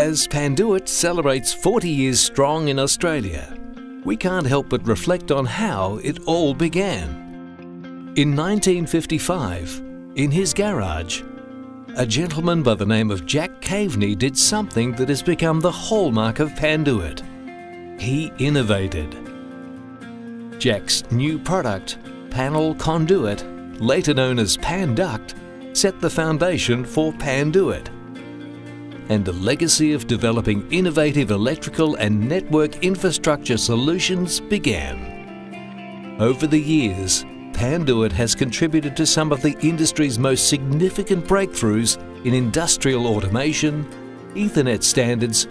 As Panduit celebrates 40 years strong in Australia, we can't help but reflect on how it all began. In 1955, in his garage, a gentleman by the name of Jack Caveney did something that has become the hallmark of Panduit. He innovated. Jack's new product, Panel Conduit, later known as Panduct, set the foundation for Panduit. And the legacy of developing innovative electrical and network infrastructure solutions began. Over the years, Panduit has contributed to some of the industry's most significant breakthroughs in industrial automation, Ethernet standards,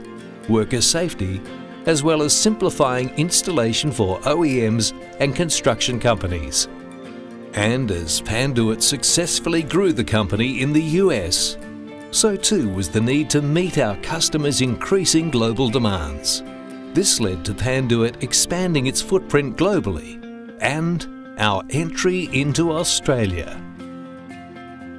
worker safety, as well as simplifying installation for OEMs and construction companies. And as Panduit successfully grew the company in the US, so too was the need to meet our customers' increasing global demands. This led to Panduit expanding its footprint globally and our entry into Australia.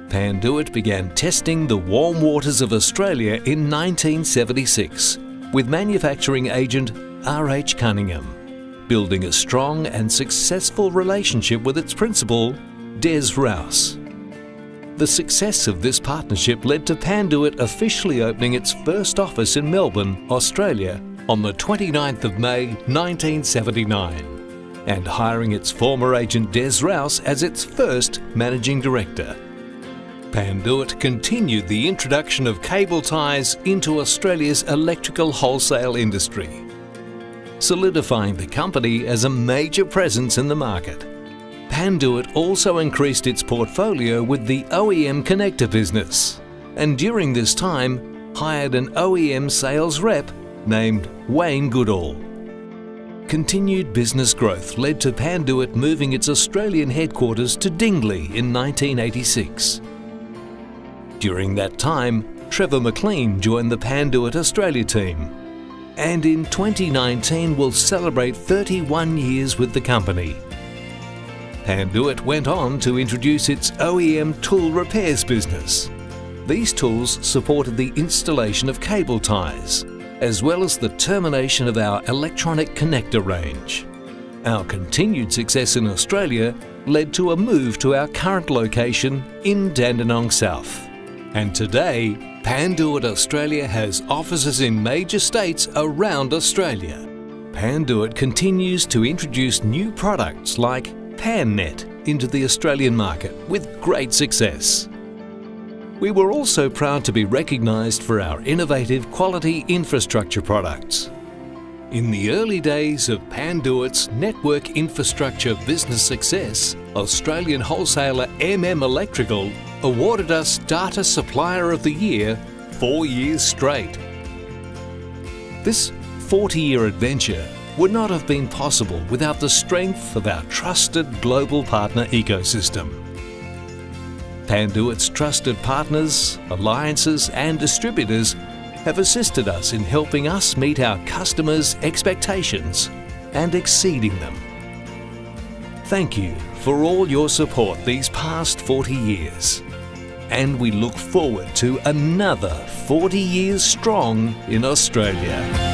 Panduit began testing the warm waters of Australia in 1976 with manufacturing agent R.H. Cunningham, building a strong and successful relationship with its principal, Des Rouse. The success of this partnership led to Panduit officially opening its first office in Melbourne, Australia on the 29th of May 1979 and hiring its former agent Des Rouse as its first managing director. Panduit continued the introduction of cable ties into Australia's electrical wholesale industry, solidifying the company as a major presence in the market. Panduit also increased its portfolio with the OEM connector business, and during this time hired an OEM sales rep named Wayne Goodall. Continued business growth led to Panduit moving its Australian headquarters to Dingley in 1986. During that time, Trevor McLean joined the Panduit Australia team and in 2019 will celebrate 31 years with the company. Panduit went on to introduce its OEM tool repairs business. These tools supported the installation of cable ties, as well as the termination of our electronic connector range. Our continued success in Australia led to a move to our current location in Dandenong South. And today, Panduit Australia has offices in major states around Australia. Panduit continues to introduce new products like PanNet into the Australian market with great success. We were also proud to be recognised for our innovative quality infrastructure products. In the early days of Panduit's network infrastructure business success, Australian wholesaler MM Electrical awarded us Data Supplier of the Year four years straight. This 40-year adventure would not have been possible without the strength of our trusted global partner ecosystem. Panduit's trusted partners, alliances and distributors have assisted us in helping us meet our customers' expectations and exceeding them. Thank you for all your support these past 40 years. And we look forward to another 40 years strong in Australia.